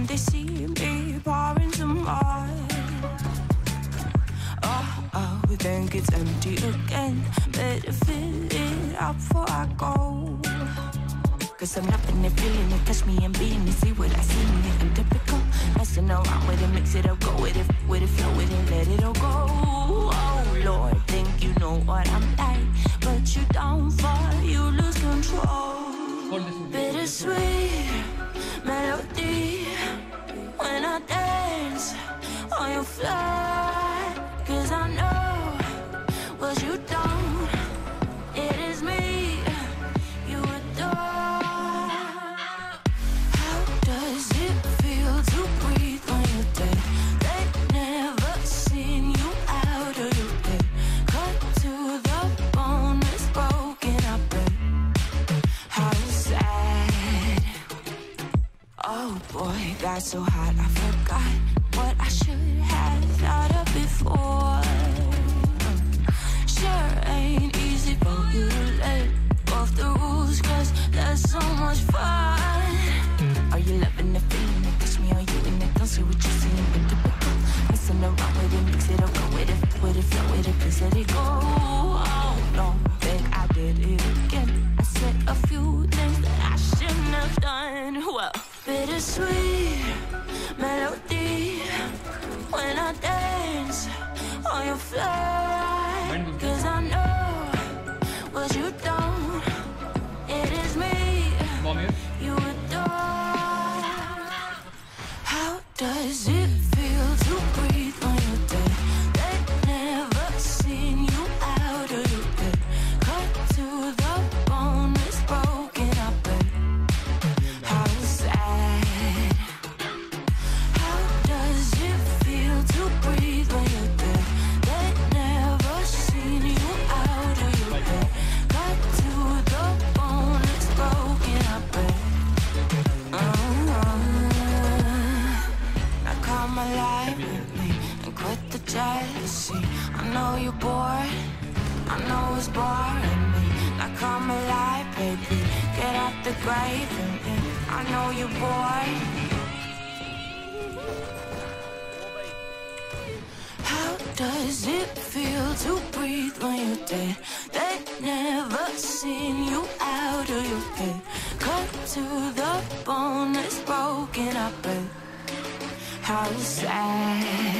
And they see me pouring some wine. Oh, oh, Then think it's empty again. Better fill it up before I go. Cause I'm not in the feeling it, catch me and beating me, see what I see in it. I'm typical, messing around with it, mix it up, go with it, with it, flow with it, let it all go. Oh Lord, think you know what I'm like, but you don't fall, you lose control. Bittersweet. So hot I forgot what I should have thought of before. Sure ain't easy for you to let go of the rules, cause that's so much fun. Are you loving the feeling? It touch me, are you in it? Don't see what but typical. Messing around with it, mix it up, go with it, with it, flow with it, please let it go. Oh, no, think I did it again. I said a few things that I shouldn't have done. Well, bittersweet you don't. Know. I know it's boring me. Now come alive, baby. Get out the grave and and I know you're bored. How does it feel to breathe when you're dead? They never seen you out of your bed. Cut to the bone, it's broken up, how sad.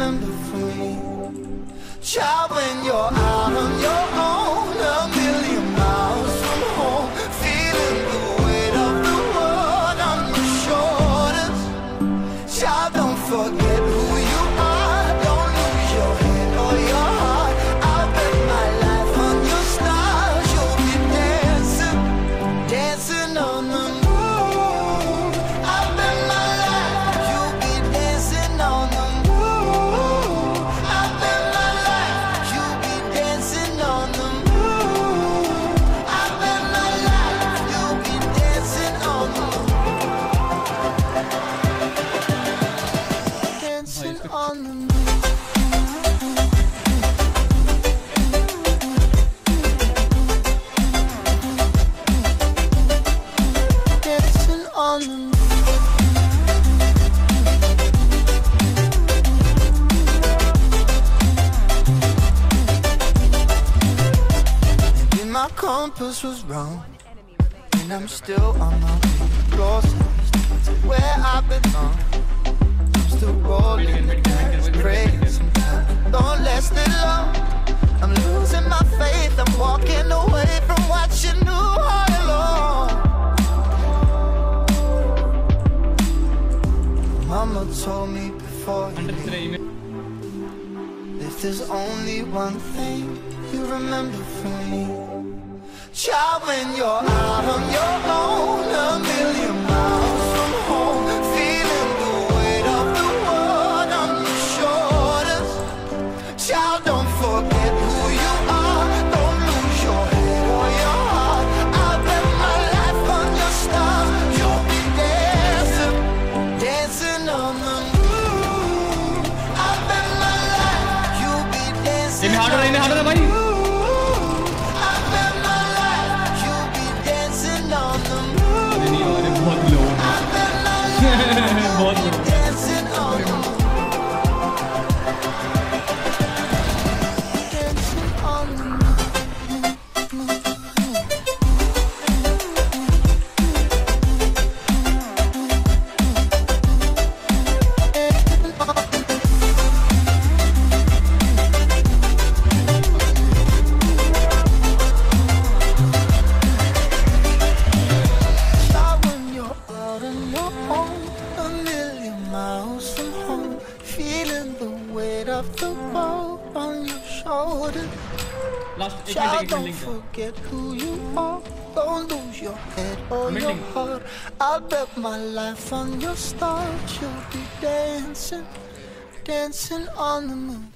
remember from me, child, when you're out on your own, a million miles from home, feeling the weight of the world on your shoulders. Child, don't forget compass was wrong, and I'm still on way closest to where I belong. I'm still rolling the dice, praying don't last it long. I'm losing my faith. I'm walking away from what you knew all along. Mama told me before you leave. If there's only one thing you remember from me, child, when you're out Last, Child, don't forget who you are. Don't lose your head or your heart. I'll bet my life on your stars. You'll be dancing, dancing on the moon.